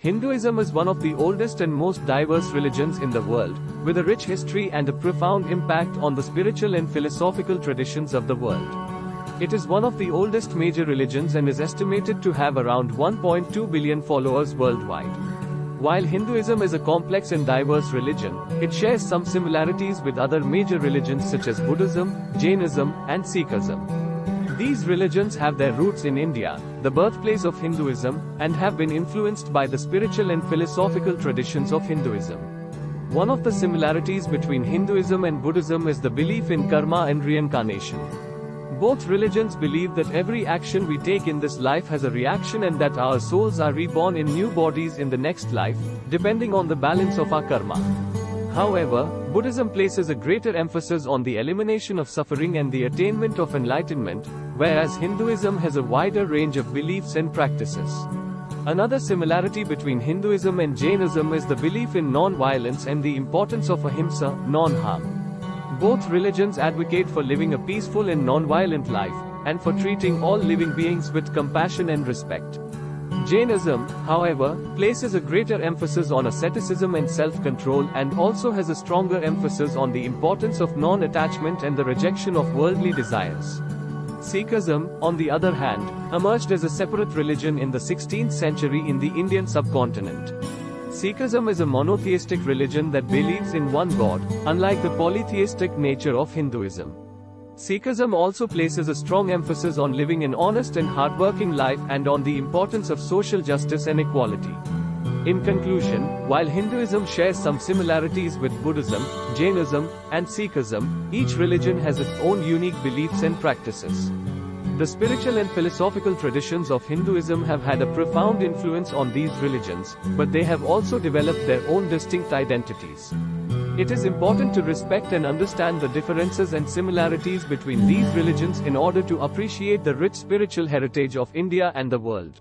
Hinduism is one of the oldest and most diverse religions in the world, with a rich history and a profound impact on the spiritual and philosophical traditions of the world. It is one of the oldest major religions and is estimated to have around 1.2 billion followers worldwide. While Hinduism is a complex and diverse religion, it shares some similarities with other major religions such as Buddhism, Jainism, and Sikhism. These religions have their roots in India, the birthplace of Hinduism, and have been influenced by the spiritual and philosophical traditions of Hinduism. One of the similarities between Hinduism and Buddhism is the belief in karma and reincarnation. Both religions believe that every action we take in this life has a reaction and that our souls are reborn in new bodies in the next life, depending on the balance of our karma. However, Buddhism places a greater emphasis on the elimination of suffering and the attainment of enlightenment, whereas Hinduism has a wider range of beliefs and practices. Another similarity between Hinduism and Jainism is the belief in non-violence and the importance of ahimsa, non-harm. Both religions advocate for living a peaceful and non-violent life, and for treating all living beings with compassion and respect. Jainism, however, places a greater emphasis on asceticism and self-control and also has a stronger emphasis on the importance of non-attachment and the rejection of worldly desires. Sikhism, on the other hand, emerged as a separate religion in the 16th century in the Indian subcontinent. Sikhism is a monotheistic religion that believes in one God, unlike the polytheistic nature of Hinduism. Sikhism also places a strong emphasis on living an honest and hardworking life and on the importance of social justice and equality. In conclusion, while Hinduism shares some similarities with Buddhism, Jainism, and Sikhism, each religion has its own unique beliefs and practices. The spiritual and philosophical traditions of Hinduism have had a profound influence on these religions, but they have also developed their own distinct identities. It is important to respect and understand the differences and similarities between these religions in order to appreciate the rich spiritual heritage of India and the world.